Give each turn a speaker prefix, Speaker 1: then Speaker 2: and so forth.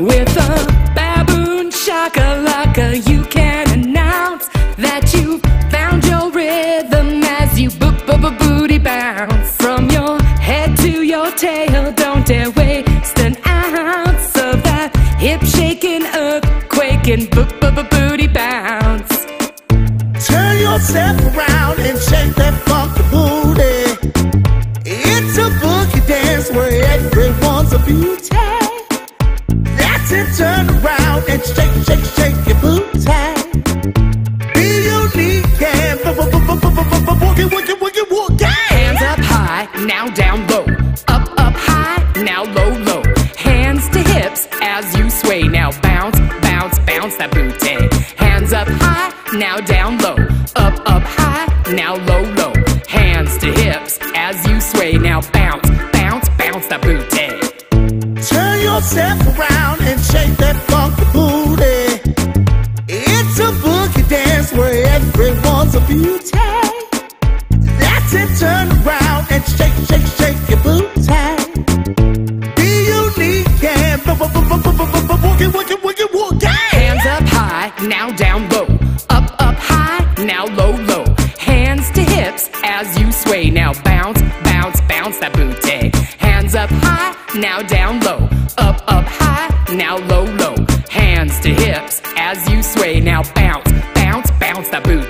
Speaker 1: With a baboon shakalaka, you can announce that you've found your rhythm as you boop boop boop booty bounce. From your head to your tail, don't dare waste an ounce of that hip shaking, earthquaking boop boop boop booty bounce.
Speaker 2: Turn yourself around and shake that funky booty. It's a boogie dance where everyone's a beauty. It, turn around and shake, shake, shake your booty. Be unique and boogie, woogie, woogie, woogie.
Speaker 1: Hands up high, now down low. Up, up high, now low, low. Hands to hips as you sway. Now bounce, bounce, bounce that booty. Hands up high, now down low. Up, up high, now low, low. Hands to hips as you sway. Now bounce, bounce, bounce that booty.
Speaker 2: Yourself around and shake that funky booty. It's a boogie dance where everyone's a beauty. That's it, turn around and shake, shake, shake your booty. Be unique and boogie, woogie, woogie.
Speaker 1: Hands up high, now down low. Up, up high, now low, low. Hands to hips as you sway. Now bounce, bounce, bounce that booty. Hands up high, now down low. Up, up high, now low, low. Hands to hips as you sway. Now bounce, bounce, bounce that booty.